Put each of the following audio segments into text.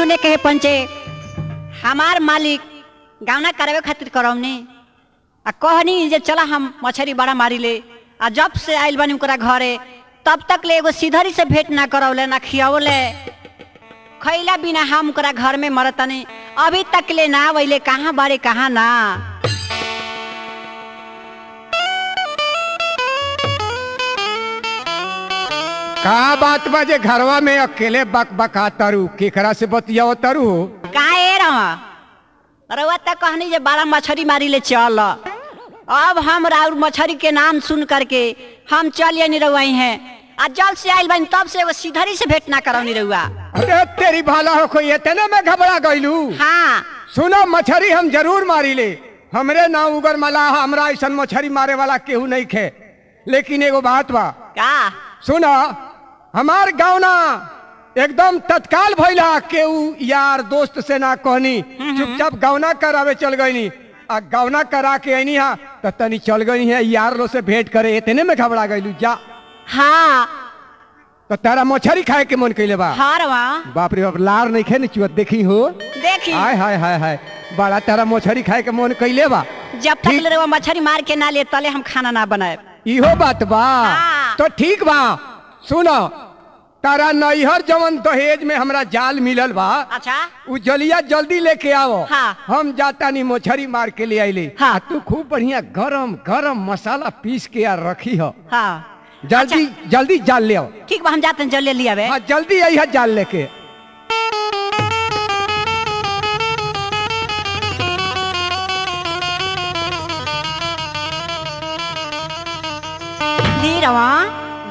सुने के है पंचे हमार मालिक गावना करावे खातिर करौनी। आ कहनी जे चला हम, मछरी बड़ा मारी ले। आ जब से आयल बनी घरे, तब तक ले एगो सीधरी से भेंट ना करौले, ना खियावले। खैला बिना हम घर में मरतनी। अभी तक ले ना वैले कहाँ बारे कहाँ ना। का बात बा जे घरवा में अकेले बक बका तरु? केकरा से बतियाओ तरु? काहे रहा? रउआ तक कहनी जे बड़ा मछरी मारी ले चल। अब हम राउर मछरी के नाम सुन करके हम चल यानी रउआई हैं आ जल से आइल बनी तब से एगो सीधरी से भेंट ना करौनी रउआ अरे तेरी भाला हो कोई इतने में घबरा गईलू हाँ। सुनो मछरी हम ज़रूर मारी ले। हमरे ना उगर मला हमरा ऐसा मछरी मारे वाला केहू नहीं खे लेकिन एगो बात बा। का? सुनो हमार गाँव ना एकदम तत्काल भइला केहू यार दोस्त से ना कहनी चुपचाप गौना करावे चल गईनी। आ गौना करा के आईनी हा तो तनी चल गई है यार लो से भेंट करे इतने में घबरा गईलू जा। हाँ। तो तारा मछरी खाए के मन कैले बा। हाँ रवा। बाप रे बाप लार नहीं खे चुअत देखी हो? देखी। हाय हाय हाय हाय। बड़ा तारा मछरी खाए के मन कैले बा। जब तक। ले मछरी मार के ना ले तले हम खाना ना बनाए इहो बात बा। हाँ। तो ठीक बा। सुनो तारा नैहर जवन दहेज में हमरा जाल मिलल बा अच्छा। उ जलिया जल्दी लेके आओ हाँ। हम जाता नहीं मछरी मार के ले आईली हाँ। तू खूब बढ़िया गरम गरम मसाला पीस के यार रखी हो। हाँ। जल्दी अच्छा। जल्दी जाल ले आओ। ठीक बा हम जाते हैं जल ले लिया हाँ जल्दी आई है जाल लेके।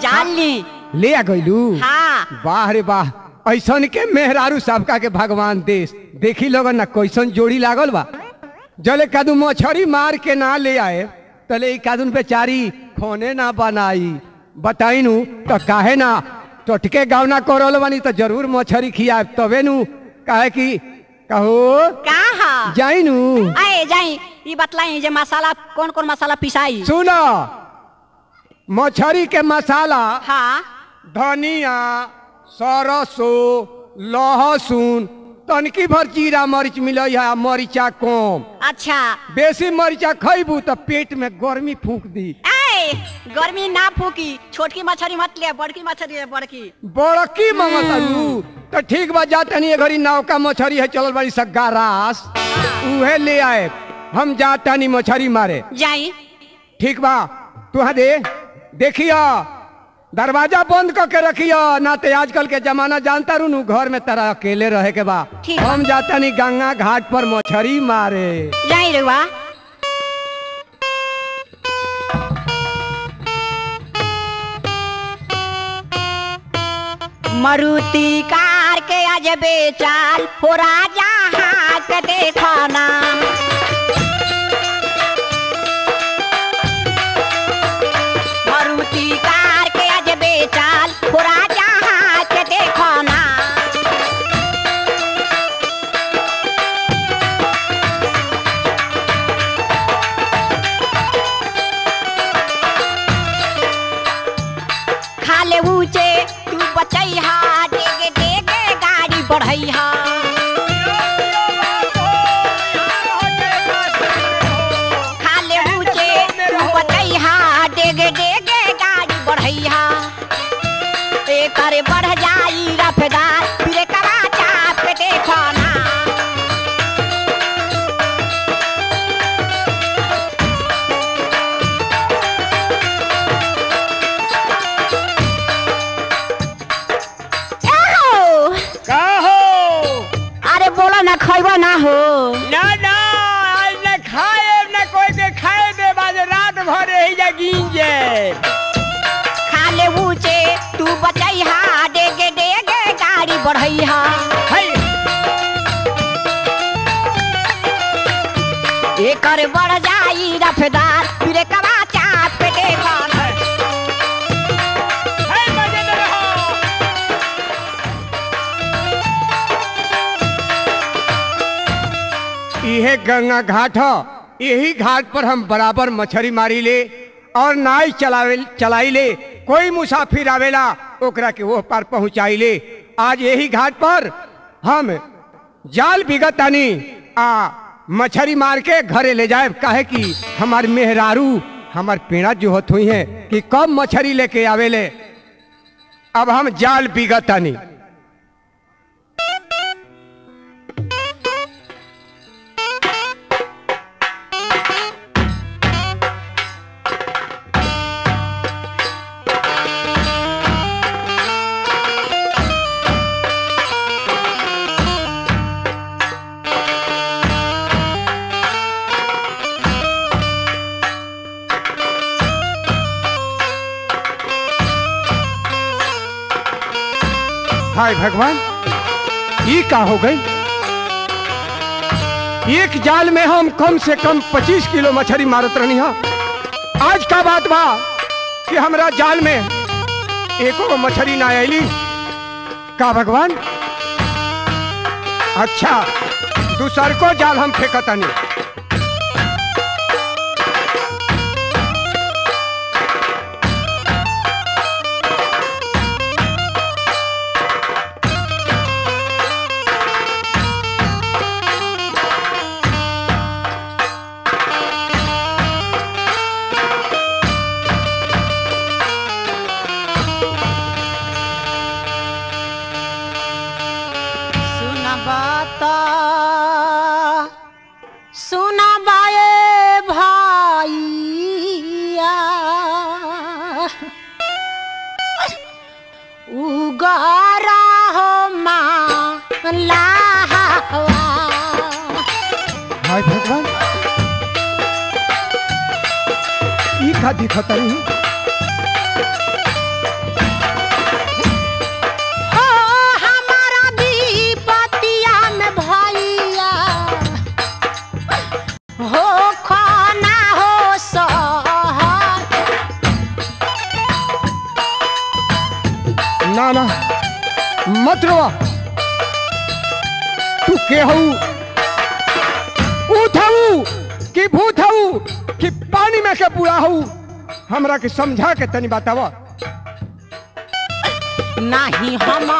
जाल ली। ले आ गईलू हाँ। वाह रे वाह। ऐसन के मेहरारू सबका के भगवान देश। देखी लोगन ना कैसन जोड़ी लागल बा। जले कदू मछरी मार के ना ले आए तले कदून बेचारी खोने ना बनाई। बताई नु तो काहे ना? टटके गाँव ना करल बानी तो ज़रूर मछरी खिया तबे नु काहे कि कहो? कहा? जाई नु आए जाई। ये बतलाई जे मसाला कौन कौन मसाला पिसाई? सुनो। मछरी के मसाला हाँ। धनिया सरसो लहसुन तनकी भर जीरा मरीच मिलै है मरीचा कम। अच्छा। बेसी मरीचा खैबू तो पेट में गर्मी फूक दी। गर्मी ना फूकी छोटकी मछली मत ले बड़की मछली ले बड़की। बड़की मंगतरू तो ठीक बा जा तनी घड़ी नौका मछरी है चलल बड़ी सग्गा रास उहे ले आए। हम जा तनी मछरी मारे। जाई। ठीक बा तुहा दे। देखियो। दरवाज़ा बंद करके रखियो। ना तो आजकल के जमाना जानता रू नु घर में तरह अकेले रहे के बा। हम जाता नहीं गंगा घाट पर मछरी मारे। जाई रुआ मरुति कार के आज बेचाल हो राजा हाथ देखना इहे गंगा घाट ह। यही घाट पर हम बराबर मछरी मारी ले और नाई चलावे, चलाई ले। कोई मुसाफिर आवेला, ओकरा के वो पार पहुंचाई ले। आज यही घाट पर हम जाल बिगतानी आ मछरी मार के घरे ले जाए काहे कि हमार मेहरारू, हमार पीड़ा जो होत हुई है कि कब मछरी लेके आवेले। अब हम जाल बिगतानी हाय भगवान, ये का हो गई? एक जाल में हम कम से कम 25 किलो मछली मारत रहनी हा। आज का बात बा कि हमरा जाल में एको मछली ना आईली का भगवान? अच्छा दूसर को जाल हम फेंकतानी। सुनबाता हाय भगवान। ई का दिखता हो हो हो ना ना मत रोआ तू के कि पानी में के पूरा हऊ हमरा के समझा के तनी बतावा। नहीं हम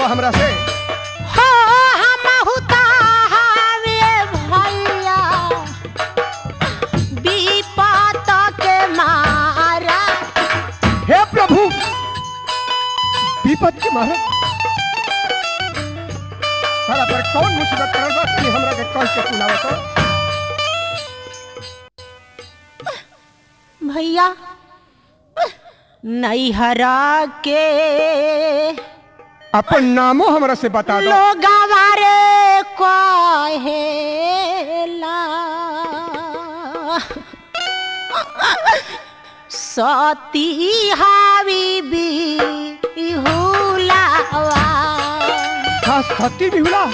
बतावा हमरा से। हो हम भैया। विपत के मारा। हे प्रभु! विपद के मारे। सारा पर कौन मुसीबत करल बा कि हमरा के के सुनावे तो? भैया नैहरा के अपन नामो हमरा से बता दो। गवारे कहेला सती हावी बिहुलावा हाँ सती बिहुला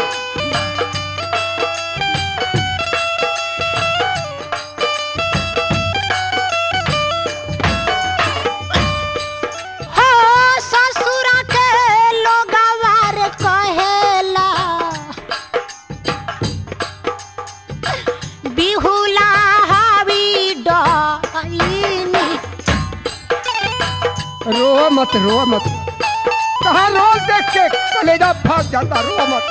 मत रो मत। कहा रोज देख के कलेजा भाग जाता रो मत।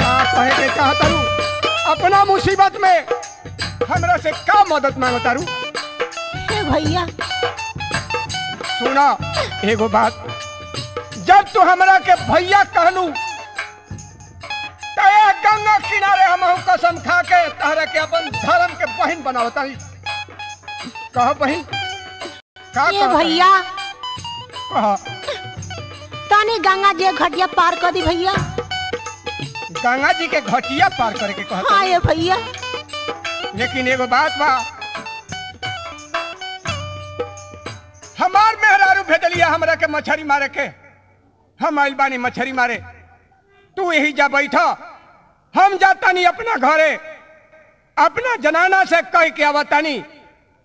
कहे के कहा तारू अपना मुसीबत में हमरा से का मदद माँगता रू? हे भैया। सुना एगो बात। जब तू हमरा के भैया कहलू गंगा किनारे हम कसम खा के तहरा के अपन धर्म के बहन बनावता कह बहन ये भैया। तनी गंगा जी घटिया पार कर दी भैया। गंगा जी के घटिया पार करे के कहता हाँ ये भैया। लेकिन एगो बात बा। हमार मेहरारू भेजलिया हमरा के मछरी मारे के। हम आइल बानी मछरी मारे। तू यही जा बैठा। हम जातानी अपना घरे। अपना जनाना से कह के आवतानी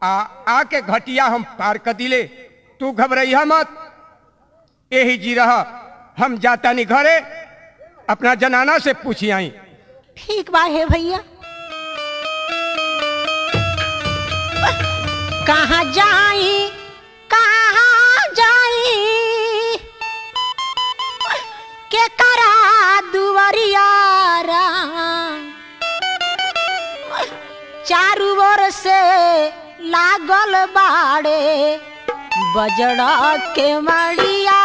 आ, आके घटिया हम पार कर दिले। तू घबराइया मत। यही जी रहा, हम जाता नहीं घरे। अपना जनाना से पूछी आई। ठीक बा हे भैया। कहाँ जाई कहाँ जाई? के करा दुवरिया चारू ओर से लागल बाड़े बजड़ा के मड़िया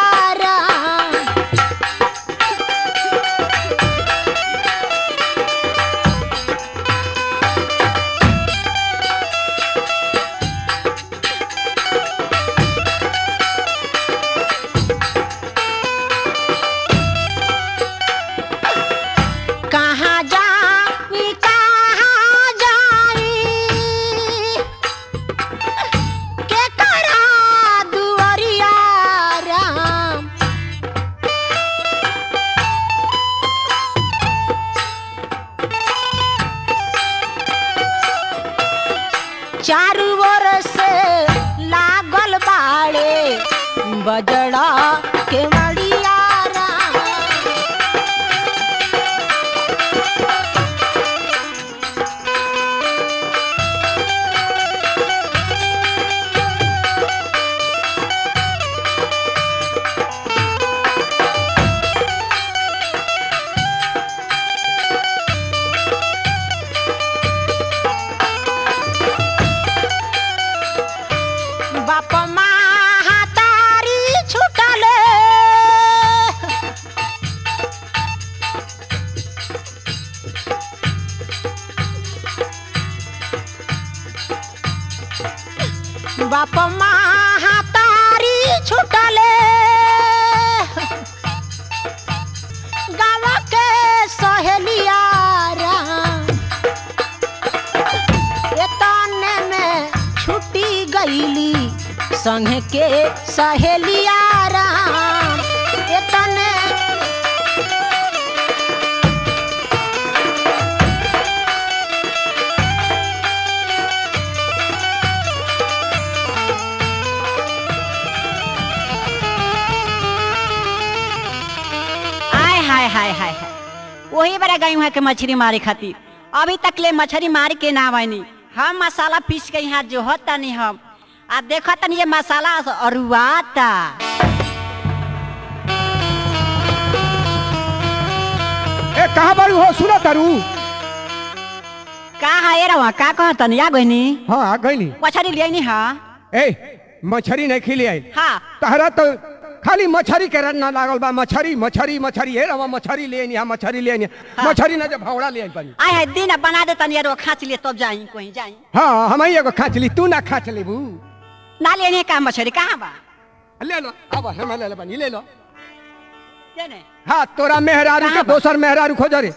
बाप छुटले। बाप तारी संग के सहेलिया राम हाय वही बड़ा गई वहाँ के मछली मारे खातिर। अभी तक ले मछली मार के ना बनी। हम मसाला पीस के यहाँ जो होता नहीं हम। आ देखो तनी ये मसाला अरुआता ए कहाँ बारू हो? सुना तारू का है रवा का कह तनी आ गईनी हाँ आ गईली मछली ले नी हाँ। ए मछरी नहीं खिली आई। हाँ। तहरा तो खाली मछरी के रन ना लागल बा। मछरी मछरी मछरी। हे रवा मछरी ले नी मछरी ले नी हाँ। मछरी ना जब भौड़ा ले आई पानी आय है दिन बना दे तनी रो खाँच लिए तब जाई कहीं जाई। हाँ हम ही एगो खाँच ली तू ना खाँच लेबू। ना लेने का मछली कहाँ बा ले लो अब हम ले लो बनी ले लो. दे ने। हाँ तोरा मेहरारू के? दोसर मेहरारू खोज रे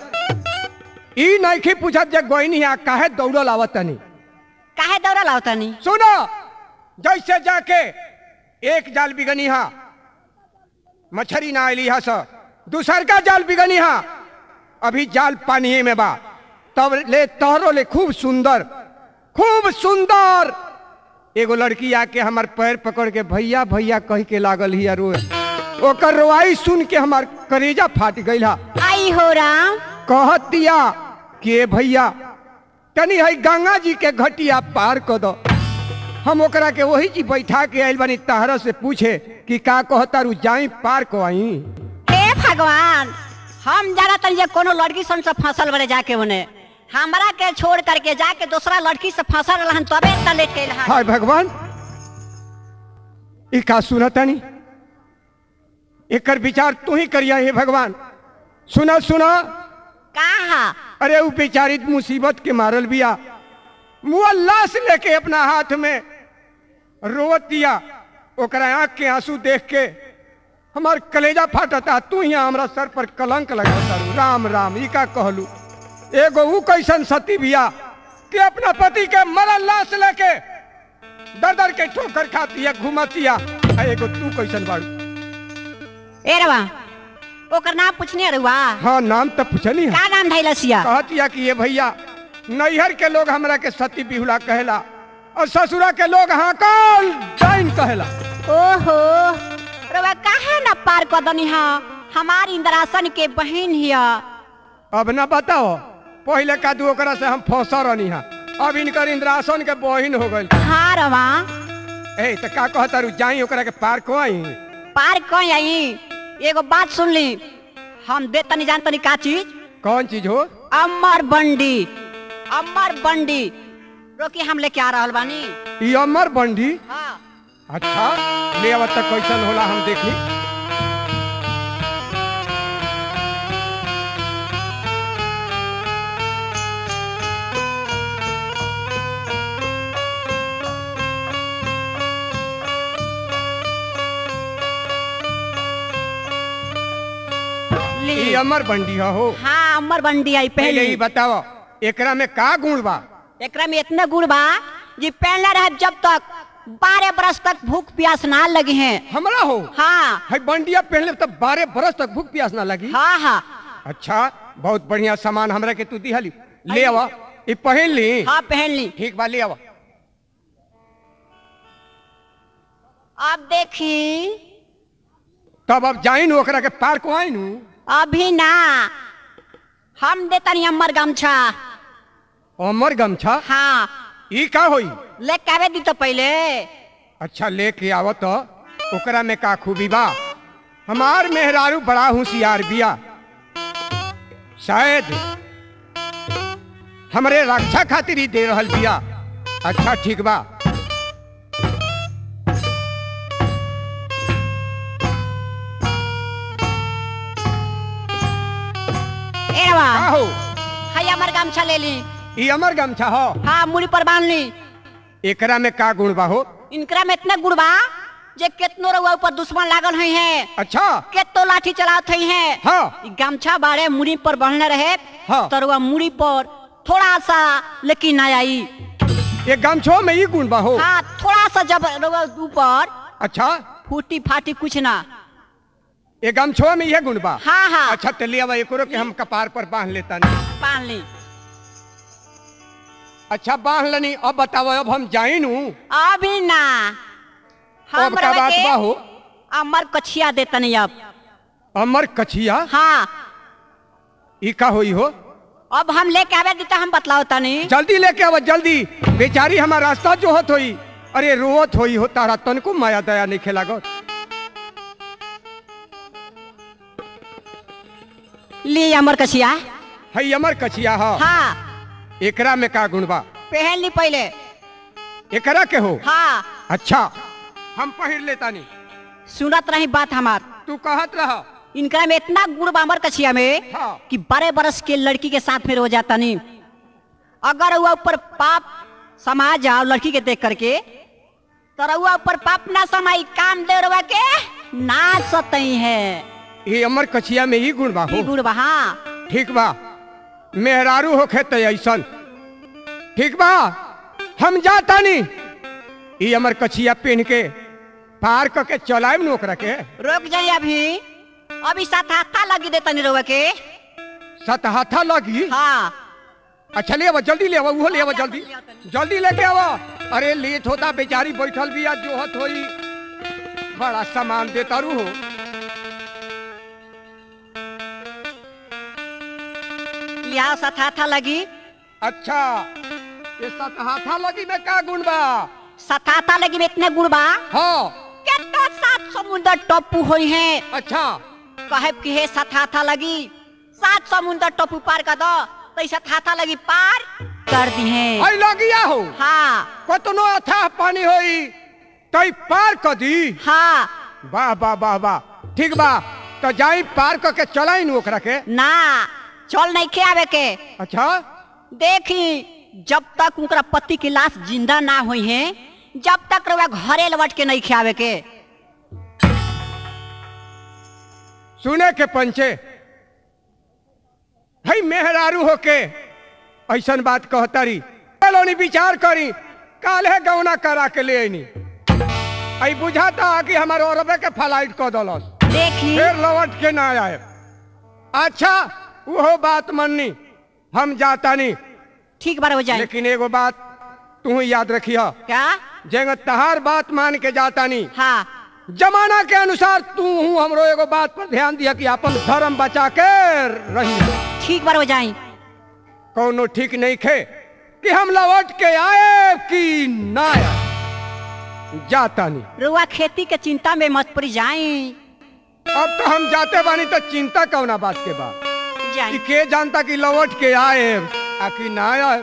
ई नहीं पूछत जे गोइनी काहे दौड़ल आवत तनी काहे दौड़ा लाओ तनी सुनो जैसे जाके एक जाल बिगनी हा मछरी ना आयली हा स दूसर का जाल बिगनी हा अभी जाल पानी में बा तब ले तोहरो ले खूब सुंदर खूब सुंदर। एगो लड़की आके हमार पैर पकड़ के भैया भैया कह के लागल ही रोए ओकर रोआई सुन के हमार करेजा फाट हा। आई हो राम। कहत दिया कि भैया तनी है गंगा जी के घटिया पार कर दो। हम ओकरा के वही जी बैठा के आइल बानी तहरा से पूछे कि का कहता रू जाई पार को आई? हे भगवान हम जाना तनी जे कोनो लड़की सन से फंसल बड़े जाके उन्हें हमरा के छोड़ करके जाके दूसरा लड़की से फंसल रहन तबे इतना लेट के रहा हाय भगवान। ई का सुनतानी एकर विचार तू ही करिया हे भगवान। सुना सुना। कहा? अरे वो बेचारी मुसीबत के मारल बिया। मुआ लाश लेके अपना हाथ में रोवत दिया। ओकरा आँख के आँसू देख के हमार कलेजा फाटता तू यहाँ हमरा सर पर कलंक लगा राम राम ई का कहलू? एगो ऊ कैसन सती बिया कि अपना पति के मरल लाश लेके दर दर के ठोकर खाती है घुमतिया आ एगो तू कैसन बाड़ू? ए रवा ओकर नाम पूछने रुआ हाँ नाम तो पूछनी है का नाम धैलसिया कहतिया कि ये भैया नैहर के लोग हमरा के सती बिहुला कहेला और ससुरा के लोग हाँ कौन डाइन कहेला। ओहो रवा काहे न पार कर दनी हा? हमार इंद्रासन के बहन हिया। अब ना बताओ। पहले का दू ओकरा से हम फंसा रहनी हा। अब इनकर इंद्रासन के बहिन हो गइल। हाँ रवा। ए त का कहता रू जाई ओकरा के पार को आई? पार कहीं आई? एगो बात सुन ली। हम दे तनी जान तनी का चीज़? कौन चीज़ हो? अमर बंडी। अमर बंडी। रोकी हम लेके आ रहल बानी। ई अमर बंडी? हाँ। अच्छा ले अब तक कैसन होला हम देख। ली ली ई अमर बंडी हो। हाँ अमर बंडी आई पहले। ई बताओ एकरा में का गुण बा? एकरा में इतना गुड़ बा जी पहले रहे जब तक बारह बरस तक भूख प्यास ना लगी है। हमरा हो? हाँ। है बंडिया पहले तब बारह बरस तक भूख प्यास ना लगी? हाँ हाँ। अच्छा बहुत बढ़िया सामान हमरा के तू दिहली। ले आवा। ई पहन ली। हाँ पहन ली। ठीक बा ले आवा। अब देखी। तब अब जाई नु ओकरा के पार को आई नु अभी ना हम देतनी अमर गमछा। अमर गमछा? हाँ। ई का होई? ले कावे दी तो पहले। अच्छा लेके आवत तो। ओकरा में का खूबी बा? हमार मेहरारू बड़ा होशियार बिया। शायद हमरे रक्षा खातिर ही दे रहल बिया। अच्छा ठीक बा। हो हाय अमर गमछा ले ली। ई अमर गमछा हो। हाँ मुड़ी पर बाँध ली। एकरा में का गुण बा हो? इनकरा में इतना गुड़ बा जे केतनो रउआ ऊपर दुश्मन लागल हुई है। अच्छा। केतो लाठी चलात हुई है। हाँ। ई गमछा बारे मुड़ी पर बढ़ने रहे। हाँ। तो रउआ मुड़ी पर थोड़ा सा लेकिन ना आई। ये गमछो में ई गुण बा हो। हाँ थोड़ा सा जब रउआ ऊपर अच्छा। फूटी फाटी कुछ ना। ये गमछो में यह गुण बा हाँ हाँ। अच्छा तो ले आवा एकरो के हम कपार पर बाँध लेता नहीं। बाँध ली। अच्छा बाँध लेनी। अब बताओ अब हम जाई नु अभी ना। अब का बात के बा हो अमर कछिया देतनी अब। अमर कछिया? हाँ। ई का होई हो? अब हम लेके आवे दी तो हम बतलाओ तनी। जल्दी लेके आवा जल्दी। बेचारी हमारा रास्ता जो होत होई। अरे रोवत होई हो तारा तन को माया दया नहीं खेला गो ली अमर कछिया। हई अमर कछिया हा। हाँ। एकरा में का गुण बा पहन ली पहले। एकरा के हो? हाँ। अच्छा हम पहन लेता नहीं सुनत रही बात हमार। तू कहत रहा। इनकरा में इतना गुड़ बा अमर कछिया में हाँ। कि बारह बरस के लड़की के साथ में हो जाता नहीं अगर वह ऊपर पाप समा जाओ लड़की के देख करके तो रउआ ऊपर पाप ना समाई काम दे रउआ के ना सतई है। ये अमर कछिया में ही गुण बा हो गुड़ बहा ठीक बा। मेहरारू होखे तो ऐसन। ठीक बा। हम जाता नहीं। ये अमर कछिया पहन के पार क के चलाएब न ओकरा के। रोक जाई अभी। अभी साथ हाथा लगी दे तनी रउआ के। सतहाथा लगी? हाँ। अच्छा ले आवा जल्दी ले आवा उहो ले आवा जल्दी। जल्दी लेके आवा। अरे लेट होता बेचारी बैठल भी आज जोहत होई। बड़ा सामान देता रू हो लिया साथ हाथा लगी? अच्छा ये सतहाथा लगी में का गुण बा? साथ हाथा लगी में इतने गुड़ बा? हाँ। कितना सात समुंदर टप्पू हुई है। अच्छा। कहे कि हे साथ हाथा लगी सात समुंदर टप्पू पार कर दो तो ई साथ हाथा लगी पार कर दी है आई लगिया हो? हाँ। कतनो अथाह पानी होई तई पार कर दी। हाँ। वाह वाह वाह वाह। ठीक बा तो जाई पार क के चलाई ओकरा के? ना। चल नहीं आवे के। अच्छा? देखी जब तक उनका पति की लाश ज़िंदा ना हुई है जब तक रउआ घरे लौट के नहीं खियावे के। सुने के पंचे? हई मेहरारू होके ऐसन बात कहतारी चलोनी विचार करी काले गौना करा के ले आईनी। आई बुझाता कि हमार औरबे के फ़्लाइट क दलस। देखी। फिर लौट के ना आए। अच्छा वो बात मननी हम जाता नहीं। ठीक बार हो जाए। लेकिन एगो बात तू याद रखिया क्या? जेंग तहार बात मान के जाता नहीं। हाँ। जमाना के अनुसार तू हूँ हमरो एगो बात पर ध्यान दिया कि अपन धर्म बचा के रही। ठीक बार हो जाई कौनो ठीक नहीं खे कि हम लौट के आए कि ना जाता नहीं। रुआ खेती के चिंता में मत पड़ी जाई अब तो हम जाते बानी तो चिंता कौना बात के बाद। कि जाई के जानता कि लौट के आए आ कि ना आए।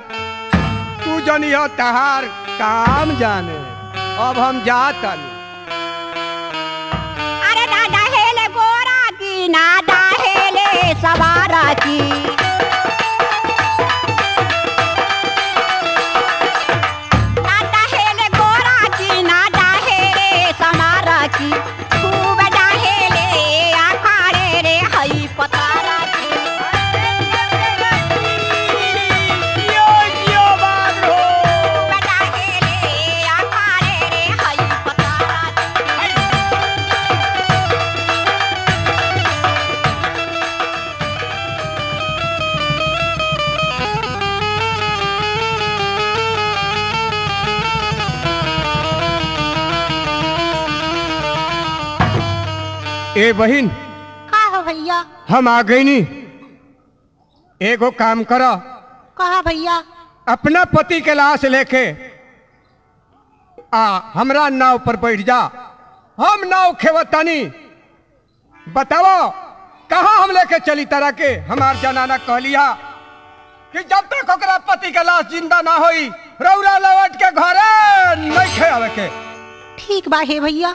तू जनिया तहार काम जाने। अब हम जाता अरे दादा हेले गोरा की ना हेले सवारा की। बहिन। का हो भैया? हम आ गई नी। एगो काम कर। कहा भैया? अपना पति के लाश लेके आ हमरा नाव पर बैठ जा। हम नाव खेवतानी बताओ कहाँ हम लेके चली तरह के? हमार जनाना कहलिया कि जब तक ओकरा पति के लाश ज़िंदा ना होई रौरा लौट के घरे नहीं खेवे के। ठीक बा हे भैया।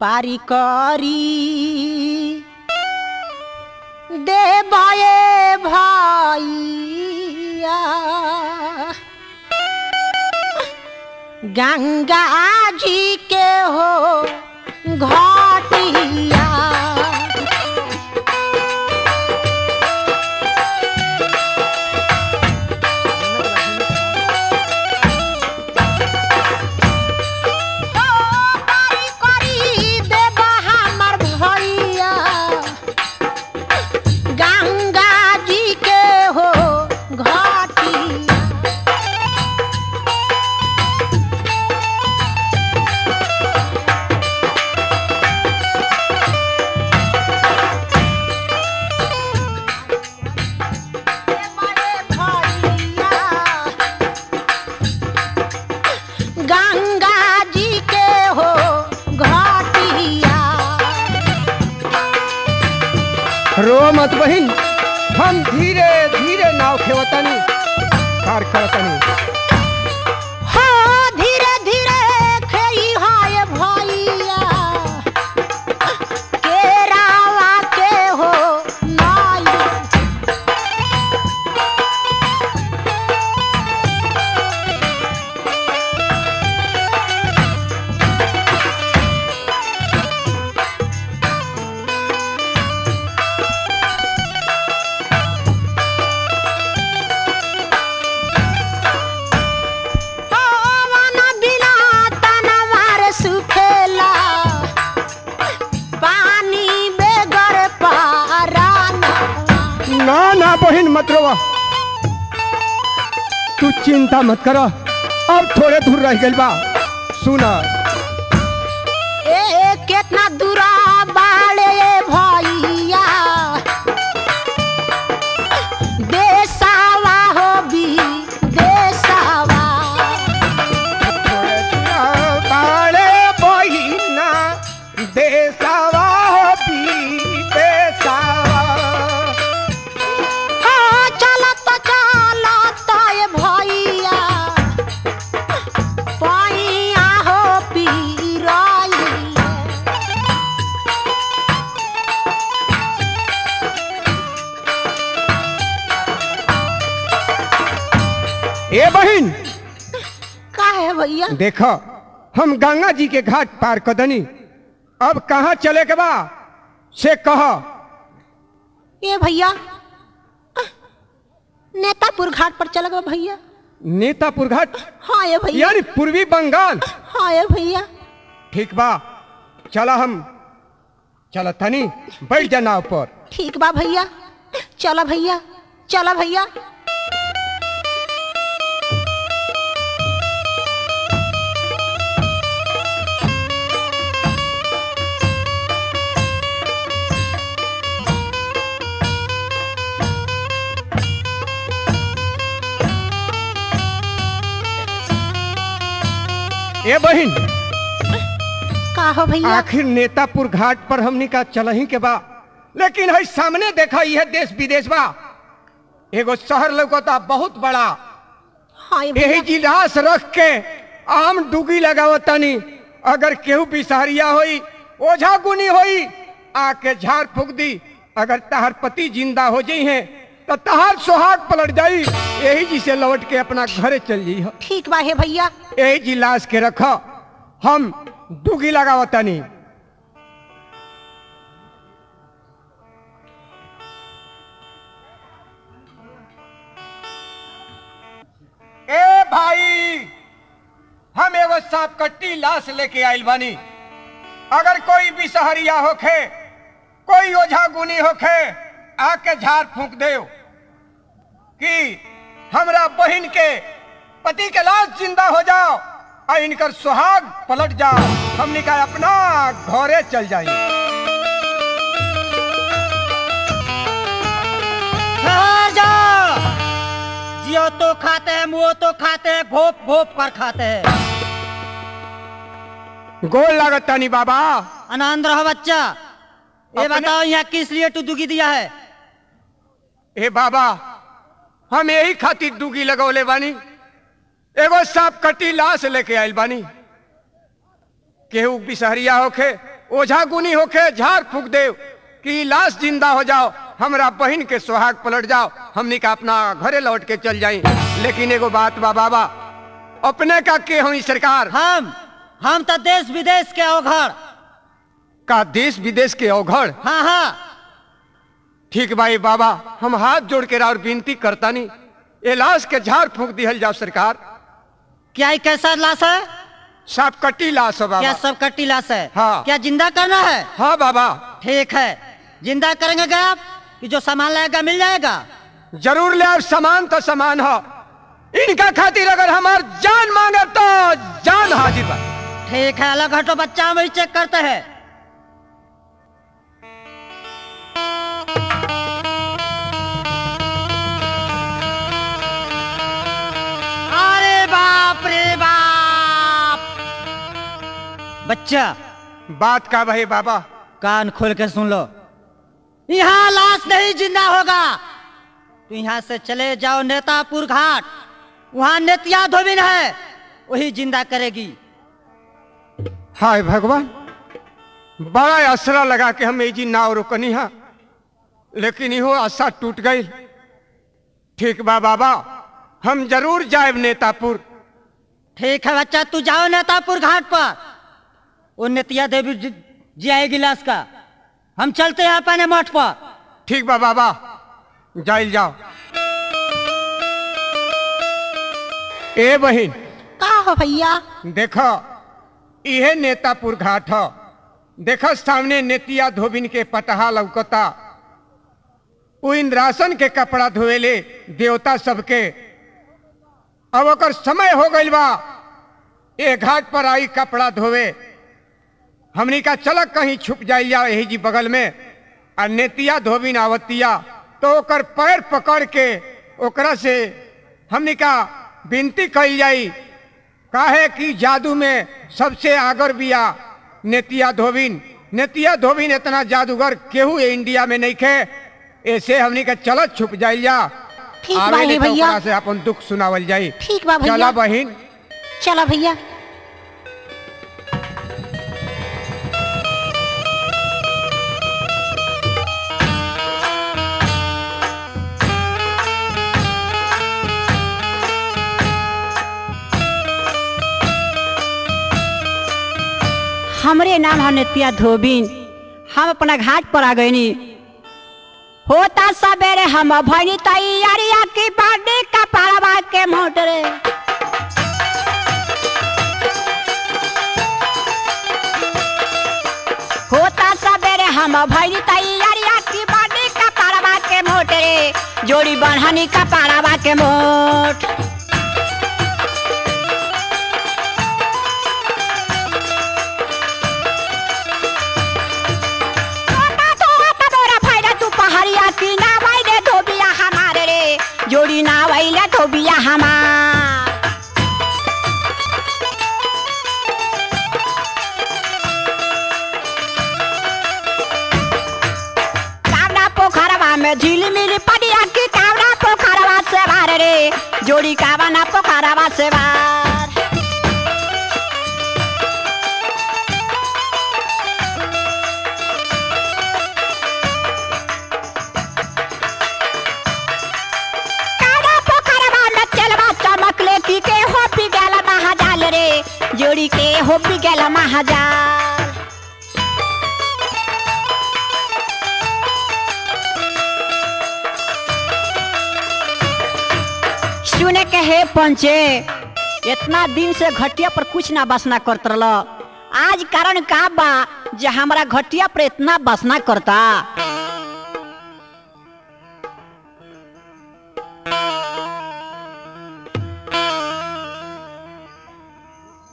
पारी करी दे बाए भैया गंगा जी के हो घाटिया ना ना बहिन मत रो तू चिंता मत कर। अब थोड़े दूर रह गई बा। सुना। ए ए, कितना दूरा देखो हम गंगा जी के घाट पार कर दनी अब कहाँ चले के बा? से कह। ए भैया नेतापुर घाट पर चल गए भैया। नेतापुर घाट? हाँ ये भैया। यानी पूर्वी बंगाल। हाँ ये भैया। ठीक बा चला हम। चला तनी बैठ जा नाव पर। ठीक बा भैया। चला भैया चला भैया। ए बहिन। का हो भैया? आखिर नेतापुर घाट पर हमनी का चलही के बा। लेकिन है सामने देखा यह देश विदेश बा। एगो शहर लौकता बहुत बड़ा। हाँ यही जिलास रख के आम डुगी लगावतनी। अगर केहू बिसहरिया होई ओझा गुनी होई आके झाड़ फूक दी। अगर तहार पति ज़िंदा हो जाई है तो तहार सुहाग पलट जाई। यही जी से लौट के अपना घरे चल हो। ठीक बा हे भैया। यही जी लाश के रख। हम डुगी लगावतनी ए भाई हम एगो सांप कट्टी लाश लेके आइल बानी। अगर कोई भी सहरिया होखे कोई ओझा गुनी होखे आके झाड़ फूंक देव कि हमरा बहन के पति के लाश ज़िंदा हो जाओ और इनकर सुहाग पलट जाओ। हमने का अपना घरे चल जाओ जियो तो खाते हैं मुँह तो खाते हैं भोप भोप कर खाते हैं। गोल लागत तानी बाबा। आनंद रहो बच्चा। ये बताओ यहाँ किस लिए टू दुगी दिया है? ए बाबा हम यही खातिर डूगी लगौले बानी। एगो सांप कटी लाश लेके आइल बानी। केहू बिसहरिया होखे ओझा गुनी होखे झाड़ फूक देव कि लाश ज़िंदा हो जाओ हमरा बहन के सुहाग पलट जाओ हमनी का अपना घरे लौट के चल जाई। लेकिन एगो बात बा बाबा अपने का के हुई सरकार? हम हम तो देश विदेश के अवघड़। का देश विदेश के अवघड़? हाँ हाँ। ठीक भाई बाबा हम हाथ जोड़ के और विनती करतानी ये लाश के झाड़ फूक दिहल जाओ सरकार। क्या ये कैसा लाश है? सांप कटी लाश है क्या बाबा सब कट्टी लाश है? हाँ। क्या ज़िंदा करना है? हाँ बाबा। ठीक है। ज़िंदा करेंगे क्या आप? कि जो सामान लाएगा मिल जाएगा? ज़रूर ले आप सामान तो सामान हो। इनका खातिर अगर हमार जान मांगे तो जान हाजिर ठीक है अलग हटो बच्चा हम चेक करते हैं। बच्चा। बात का भाई बाबा। कान खोल के सुन लो। यहाँ लाश नहीं ज़िंदा होगा। तो यहाँ से चले जाओ नेतापुर घाट। वहाँ नेतिया धोबिन है। वही ज़िंदा करेगी। हाय भगवान। बड़ा असरा लगा के हम जी नाव रोकनी हा। लेकिन यो आशा टूट गई। ठीक बा बाबा। हम ज़रूर जाए नेतापुर। ठीक है बच्चा तू जाओ नेतापुर घाट पर। वो नेतिया देवी जी जी गिलास का। हम चलते हैं अपने मठ पर। ठीक बा बाबा। जाइल जाओ। ए बहन। का हो भैया? देखो इहे नेतापुर घाट ह। देखो सामने नेतिया धोबिन के पटहा लौकता। उ इंद्रासन के कपड़ा धोएले देवता सबके। अब ओकर समय हो गई बा। ए घाट पर आई कपड़ा धोवे। हमनी का चलक कहीं छुप जाइया यही जी बगल में। आ नेतिया धोबिन आवतिया तो ओकर पैर पकड़ के ओकरा से हमनी का विनती कही जाई काहे कि जादू में सबसे आगर बिया नेतिया धोबिन। नेतिया धोबिन इतना जादूगर केहू इंडिया में नहीं खे ऐसे हमनी का चलत छुप जाइल जा ठीक बा तो भैया। से अपन दुख सुनावल जाई। ठीक बा चला भैया। बहिन। चला भैया। हमरे नाम है नित्या धोबिन। हम अपना घाट पर आ गईनी। होता सवेरे हम भनी तैयारिया की बाडी का पारवा के मोटरे। होता सवेरे हम भनी तैयारिया की बाडी का पारवा के मोटरे। जोड़ी बढ़नी का पारवा के मोट। वैला तो बिया पोखरवा में झिलमिल पड़िया की कावड़ा पोखरवा से बार रे। जोड़ी कावना पोखरवा से सेवा सुने के हे पंचे, इतना दिन से घटिया पर कुछ ना बसना करत रहल। आज कारण का बा जे हमारा घटिया पर इतना बसना करता?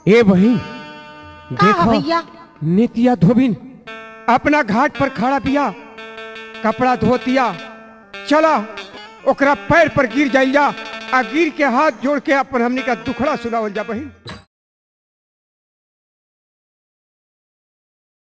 बहन का देखो भैया। नितिया धोबिन अपना घाट पर खड़ा पिया कपड़ा धोतिया चला ओकरा पैर पर गिर जाइया आ गिर के हाथ जोड़ के अपन हमनी का दुखड़ा सुनावल जा बहिन।